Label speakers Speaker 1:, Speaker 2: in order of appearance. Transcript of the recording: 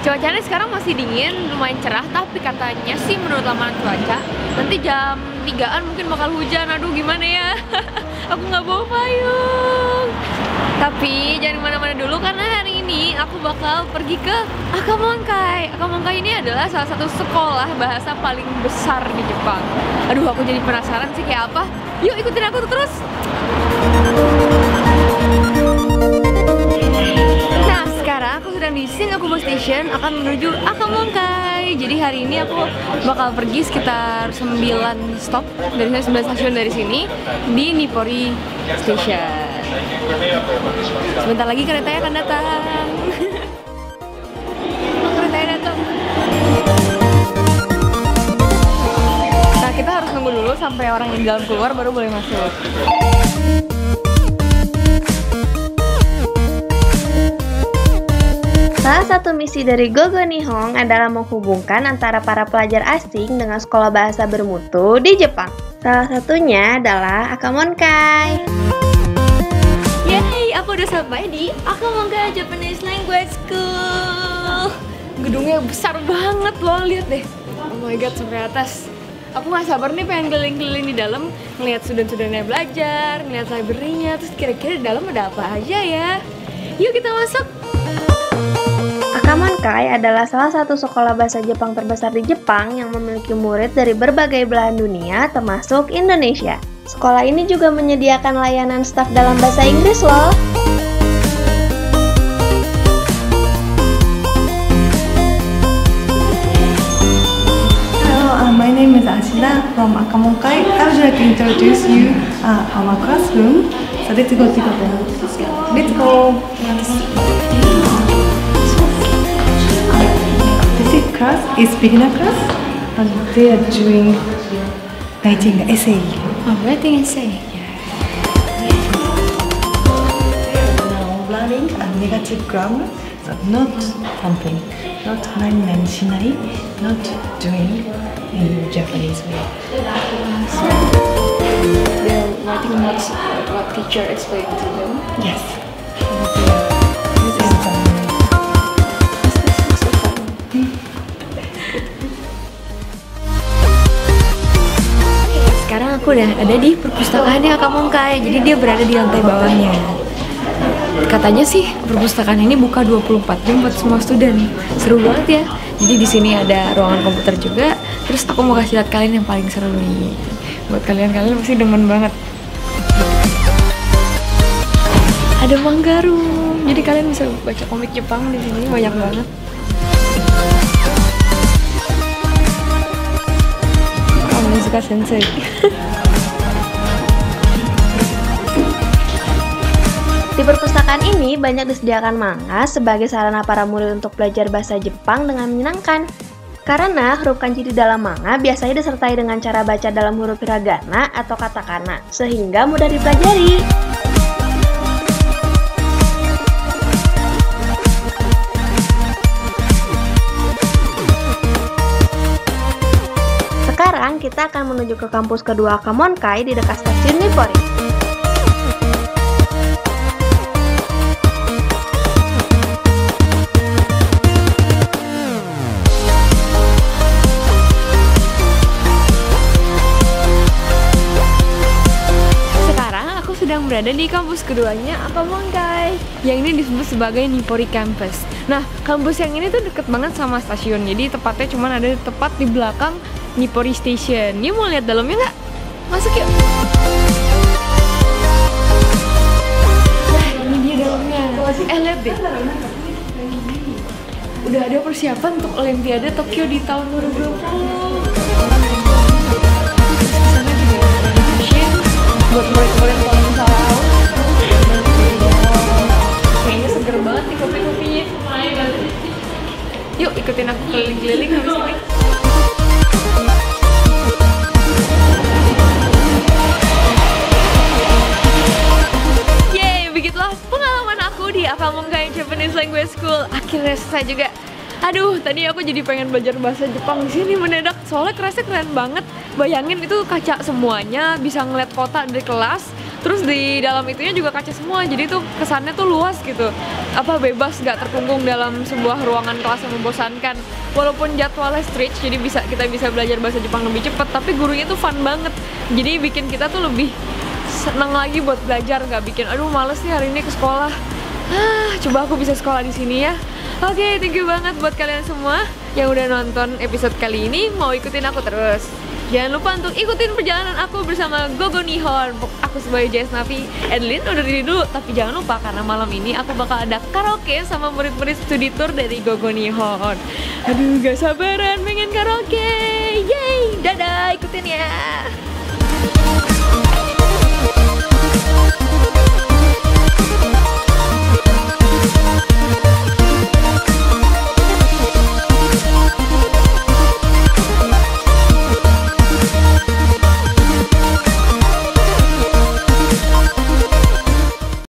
Speaker 1: Cuacanya sekarang masih dingin, lumayan cerah, tapi katanya sih menurut lamaran cuaca nanti jam 3an mungkin bakal hujan. Aduh gimana ya? aku nggak bawa payung. Tapi jangan ke mana-mana dulu karena hari ini aku bakal pergi ke Akamongkai. Akamongkai ini adalah salah satu sekolah bahasa paling besar di Jepang. Aduh aku jadi penasaran sih kayak apa. Yuk ikutin aku terus. Di Shingakubo Station akan menuju Akamongkai. Jadi hari ini aku bakal pergi sekitar 9 stop dari sini 9 stasiun dari sini di Nippori Station. Sebentar lagi keretanya akan datang. oh. Nah, kita harus nunggu dulu sampai orang yang dalam keluar baru boleh masuk.
Speaker 2: Salah satu misi dari Gogo Nihong adalah menghubungkan antara para pelajar asing dengan sekolah bahasa bermutu di Jepang. Salah satunya adalah Akamonkai.
Speaker 1: Yeay, aku udah sampai di Akamongka Japanese Language School. Gedungnya besar banget loh, lihat deh. Oh my god, sampai atas. Aku nggak sabar nih pengen keliling-keliling di dalam, ngeliat student-studentnya belajar, ngeliat library-nya, terus kira-kira di dalam ada apa aja ya. Yuk kita masuk.
Speaker 2: Akamonkai adalah salah satu sekolah bahasa Jepang terbesar di Jepang yang memiliki murid dari berbagai belahan dunia termasuk Indonesia. Sekolah ini juga menyediakan layanan staf dalam bahasa Inggris loh.
Speaker 3: Uh, my name is Ashida from Akamonkai. I would like to introduce you uh, our classroom. So let's go together. Let's go. class is beginner class and they are doing writing essay.
Speaker 1: Oh, writing essay.
Speaker 3: Now learning negative grammar, so not pumping, not nan shinai, not doing in Japanese way.
Speaker 1: So they're writing what, what teacher explained to them?
Speaker 3: Yes.
Speaker 1: Udah ada di perpustakaannya Akamongkai, jadi dia berada di lantai bawahnya. Katanya sih perpustakaan ini buka 24 jam buat semua student. Seru banget ya. Jadi di sini ada ruangan komputer juga. Terus aku mau kasih lihat kalian yang paling seru nih. Buat kalian-kalian pasti demen banget. Ada manga room. Jadi kalian bisa baca komik Jepang di sini banyak banget. Sensei.
Speaker 2: Di perpustakaan ini banyak disediakan manga sebagai sarana para murid untuk belajar bahasa Jepang dengan menyenangkan. Karena huruf kanji di dalam manga biasanya disertai dengan cara baca dalam huruf hiragana atau katakana, sehingga mudah dipelajari. Kita akan menuju ke kampus kedua Kamonkai di dekat stasiun Nippori.
Speaker 1: Sekarang aku sedang berada di kampus keduanya Akamongkai Yang ini disebut sebagai Nippori Campus Nah, kampus yang ini tuh deket banget sama stasiun Jadi tepatnya cuma ada tepat di belakang Nippori Station. Yuk mau lihat dalamnya nggak? Masuk yuk. Nah, ini dia dalamnya. Eh, lihat deh Udah ada persiapan untuk Olimpiade Tokyo di tahun 2020 buat murid-murid Language School. Akhirnya selesai juga. Aduh, tadi aku jadi pengen belajar bahasa Jepang di sini mendadak. Soalnya kelasnya keren banget. Bayangin itu kaca semuanya, bisa ngeliat kota dari kelas. terus di dalam itunya juga kaca semua jadi tuh kesannya tuh luas gitu apa bebas nggak terkungkung dalam sebuah ruangan kelas yang membosankan walaupun jadwalnya stretch jadi bisa kita bisa belajar bahasa Jepang lebih cepat tapi gurunya tuh fun banget jadi bikin kita tuh lebih seneng lagi buat belajar nggak bikin aduh males nih hari ini ke sekolah ah coba aku bisa sekolah di sini ya Oke, thank you banget buat kalian semua yang udah nonton episode kali ini. Mau ikutin aku terus. Jangan lupa untuk ikutin perjalanan aku bersama Gogo Nihon. Aku sebagai Jess Navi, Edlin udah diri dulu. Tapi jangan lupa karena malam ini aku bakal ada karaoke sama murid-murid studi tour dari Gogo Nihon. Aduh, gak sabaran pengen karaoke. Yeay, dadah, ikutin ya.